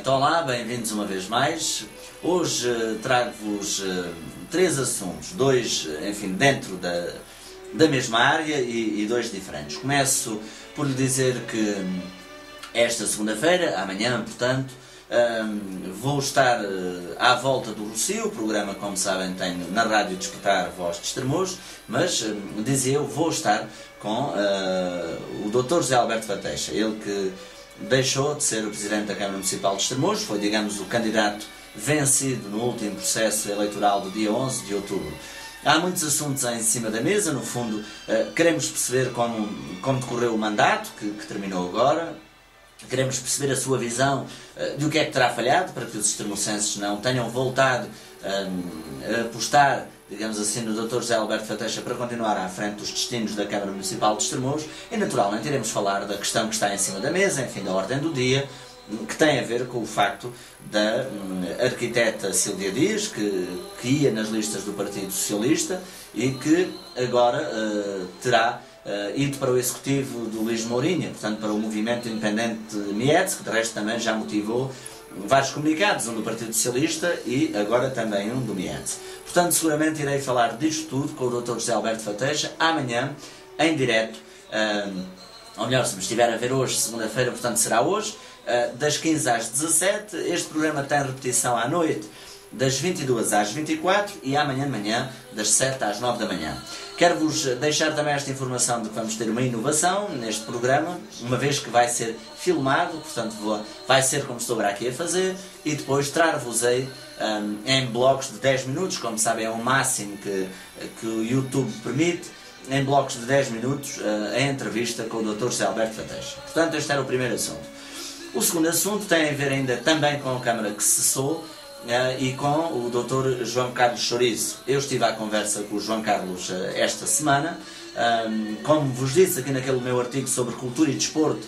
Então, olá, bem-vindos uma vez mais. Hoje uh, trago-vos uh, três assuntos, dois, enfim, dentro da, da mesma área e, e, dois diferentes. Começo por lhe dizer que hum, esta segunda-feira, amanhã, portanto, um, vou estar uh, à volta do Rocio, o programa, como sabem, tenho na rádio Despertar Voz de Estremoz, mas um, dizia eu, vou estar com o Dr. José Alberto Fateixa, ele que deixou de ser o Presidente da Câmara Municipal de Estremoz, foi, digamos, o candidato vencido no último processo eleitoral do dia 11 de outubro. Há muitos assuntos em cima da mesa, no fundo, uh, queremos perceber como, como decorreu o mandato, que, que terminou agora, queremos perceber a sua visão uh, do que é que terá falhado, para que os extremocenses não tenham voltado um, a apostar digamos assim, no Dr. José Alberto Fateixa para continuar à frente dos destinos da Câmara Municipal de Estremoz e, naturalmente, iremos falar da questão que está em cima da mesa, enfim, da ordem do dia, que tem a ver com o facto da hum, arquiteta Silvia Dias, que, que ia nas listas do Partido Socialista e que agora uh, terá uh, ido para o executivo do Luís Mourinho, portanto para o movimento independente Mietes, que de resto também já motivou vários comunicados, um do Partido Socialista e agora também um do Mientes. Portanto, seguramente irei falar disto tudo com o Dr. José Alberto Fateixa amanhã, em direto, um, ou melhor, se me estiver a ver hoje, segunda-feira, portanto será hoje, uh, das 15 às 17. Este programa tem repetição à noite, das 22 às 24 e amanhã de manhã, das 7 às 9 da manhã. Quero-vos deixar também esta informação de que vamos ter uma inovação neste programa, uma vez que vai ser filmado, portanto vou, vai ser como estou aqui a fazer, e depois trar-vos-ei um, em blocos de 10 minutos, como sabem é o máximo que, que o YouTube permite, em blocos de 10 minutos, uh, a entrevista com o Dr. José Alberto Fateixa. Portanto, este era o primeiro assunto. O segundo assunto tem a ver ainda também com a Câmara que cessou, e com o Dr. João Carlos Chorizo. Eu estive à conversa com o João Carlos uh, esta semana. Como vos disse aqui naquele meu artigo sobre cultura e desporto,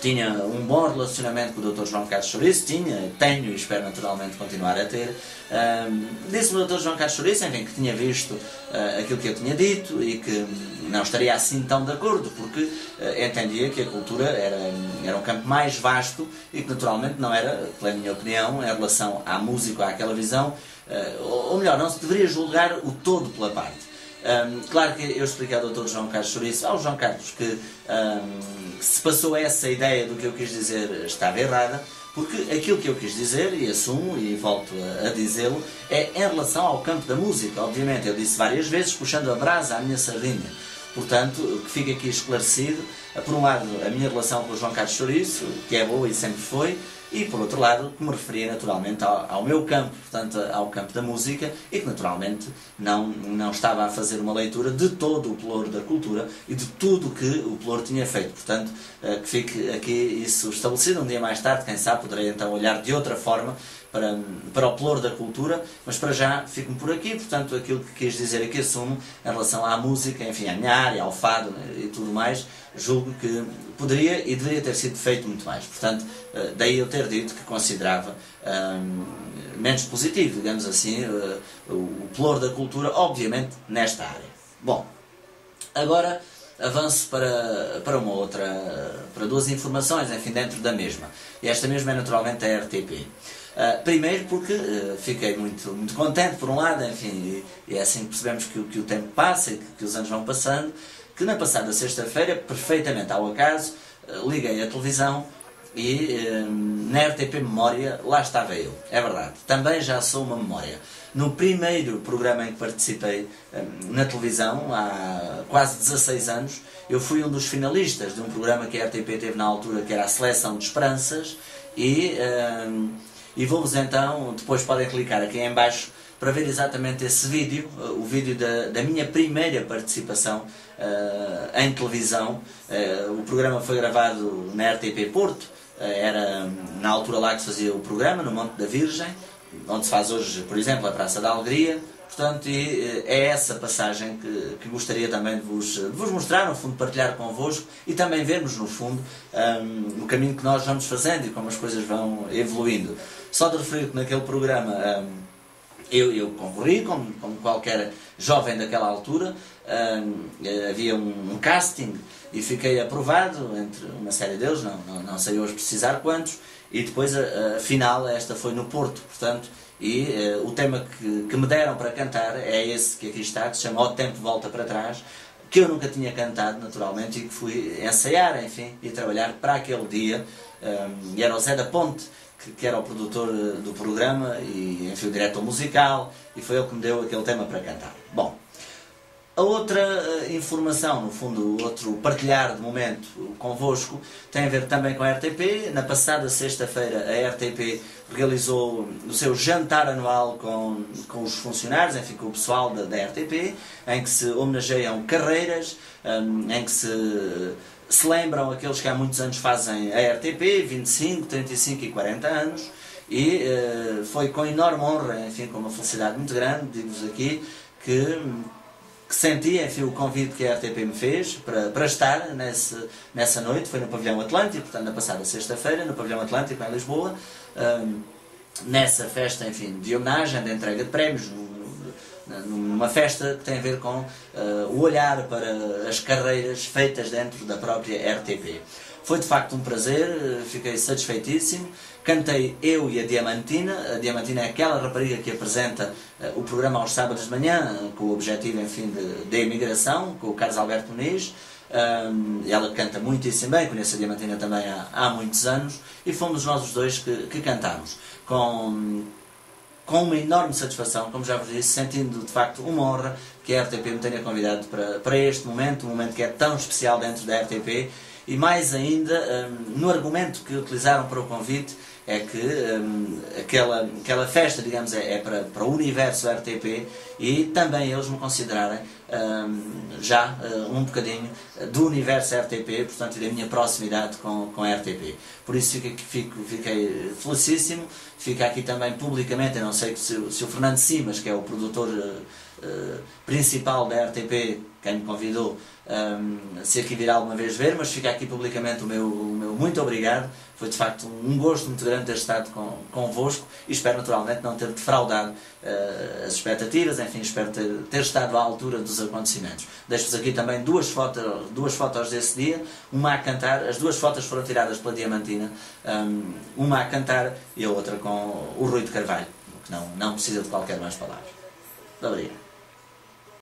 tinha um bom relacionamento com o Dr. João Carlos Chouriço, tinha, tenho e espero naturalmente continuar a ter. Um, Disse-me o Dr. João Carlos Chouriço, enfim, que tinha visto uh, aquilo que eu tinha dito e que não estaria assim tão de acordo, porque uh, entendia que a cultura era, era um campo mais vasto e que naturalmente não era, pela minha opinião, em relação à música, àquela visão, uh, ou melhor, não se deveria julgar o todo pela parte. Um, claro que eu expliquei ao Dr. João Carlos Chouriço, ao João Carlos, que, um, que se passou essa ideia do que eu quis dizer estava errada, porque aquilo que eu quis dizer, e assumo e volto a, a dizê-lo, é em relação ao campo da música. Obviamente, eu disse várias vezes, puxando a brasa à minha sardinha. Portanto, que fique aqui esclarecido, por um lado, a minha relação com o João Carlos Chouriço, que é boa e sempre foi, e por outro lado que me referia naturalmente ao, ao, meu campo, portanto ao campo da música e que naturalmente não, não estava a fazer uma leitura de todo o pelouro da cultura e de tudo o que o pelouro tinha feito, portanto eh, que fique aqui isso estabelecido, um dia mais tarde, quem sabe poderei então olhar de outra forma para, para o pelouro da cultura, mas para já fico-me por aqui, portanto aquilo que quis dizer aqui assumo em relação à música, enfim, à minha área, ao fado né, e tudo mais, julgo que poderia e deveria ter sido feito muito mais. Portanto, eh, daí eu ter dito que considerava um, menos positivo, digamos assim, uh, o ploro da cultura, obviamente, nesta área. Bom, agora avanço para, para uma outra, para duas informações, enfim, dentro da mesma. E esta mesma é naturalmente a RTP. Eh, primeiro porque uh, fiquei muito, muito contente, por um lado, enfim, e, e é assim que percebemos que, que o tempo passa e que, que os anos vão passando, que na passada sexta-feira, perfeitamente ao acaso, eh, liguei a televisão e na RTP Memória lá estava eu. É verdade. Também já sou uma memória. No primeiro programa em que participei na televisão, há quase 16 anos, eu fui um dos finalistas de um programa que a RTP teve na altura, que era a Seleção de Esperanças, e, e vou-vos então, depois podem clicar aqui em baixo para ver exatamente esse vídeo, o vídeo da, da minha primeira participação uh, em televisão. Uh, o programa foi gravado na RTP Porto, uh, era na altura lá que se fazia o programa, no Monte da Virgem, onde se faz hoje, por exemplo, a Praça da Alegria. Portanto, é essa passagem que, que gostaria também de vos, de vos, mostrar, no fundo, partilhar convosco e também vermos, no fundo, um, o caminho que nós vamos fazendo e como as coisas vão evoluindo. Só de referir que naquele programa. Um, eu, eu concorri, como, como qualquer jovem daquela altura, uh, havia um, um casting e fiquei aprovado entre uma série deles, não, não, não sei hoje precisar quantos, e depois a, a final, esta foi no Porto, portanto, e uh, o tema que, que me deram para cantar é esse que aqui está, que se chama O Tempo Volta para Trás, que eu nunca tinha cantado naturalmente e que fui ensaiar, enfim, e trabalhar para aquele dia. Um, e era o Zé da Ponte, que, que, era o produtor eh, do programa e, enfim, o diretor musical, e foi ele que me deu aquele tema para cantar. Bom, a outra uh, informação, no fundo, outro partilhar de momento convosco, tem a ver também com a RTP. Na passada sexta-feira, a RTP realizou o seu jantar anual com, com os funcionários, enfim, com o pessoal da, da RTP, em que se homenageiam carreiras, um, em que se se lembram aqueles que há muitos anos fazem a RTP, 25, 35 e 40 anos, e uh, foi com enorme honra, enfim, com uma felicidade muito grande, digo-vos aqui, que que senti, enfim, o convite que a RTP me fez para, para estar nesse, nessa noite, foi no Pavilhão Atlântico, portanto, na passada sexta-feira, no Pavilhão Atlântico, em Lisboa, um, nessa festa, enfim, de homenagem, de entrega de prémios, numa festa que tem a ver com uh, o olhar para as carreiras feitas dentro da própria RTP. Foi de facto um prazer, fiquei satisfeitíssimo. Cantei eu e a Diamantina. A Diamantina é aquela rapariga que apresenta uh, o programa aos sábados de manhã, com o objetivo, enfim, de, de imigração, com o Carlos Alberto Muniz. Um, ela canta muitíssimo bem, conheço a Diamantina também há, há muitos anos e fomos nós os dois que, que cantamos com, com uma enorme satisfação, como já vos disse, sentindo de facto uma honra que a RTP me tenha convidado para, para este momento, um momento que é tão especial dentro da RTP e mais ainda um, no argumento que utilizaram para o convite é que um, aquela, aquela festa, digamos, é, é, para, para o universo RTP e também eles me considerarem um, já uh, um bocadinho do universo RTP, portanto, e da minha proximidade com, com a RTP. Por isso fico, fico, fiquei felicíssimo, fica aqui também publicamente, eu não sei se, se o Fernando Simas, que é o produtor uh, principal da RTP, quem me convidou, um, se aqui virá alguma vez ver, mas fica aqui publicamente o meu, o meu muito obrigado. Foi de facto um gosto muito grande ter estado com, convosco e espero naturalmente não ter defraudado uh, as expectativas, enfim, espero ter, ter estado à altura dos acontecimentos. Deixo-vos aqui também duas fotos, duas fotos desse dia, uma a cantar, as duas fotos foram tiradas pela Diamantina, um, uma a cantar e a outra com o Rui de Carvalho, que não, não precisa de qualquer mais palavras. Muito obrigado.